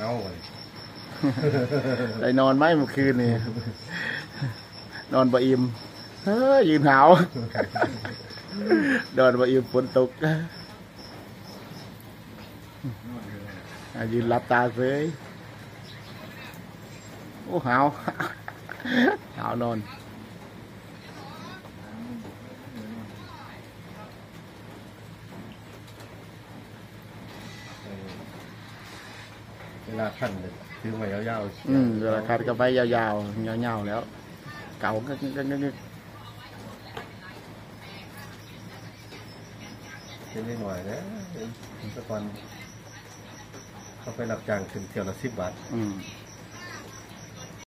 เอาเลยได้นอนไหมเมื่อคืนนี่ นอนบ่อิ่มเฮ้ยยืนหาวนอนบ่อิ่มฝนตกอะยืนหลับตาเสยโอ้หาว หาวนอน เวลาขั้นเลยซื้อมายาวๆอืมเวลาคัดก็ไปยาวๆยาวๆแล้ว เก่าก็ก็ก็ก็เป็นนิดหน่อยนะเป็นตะกอนเขาไปรับจ้างถึงเที่ยวละสิบบาท อืมเ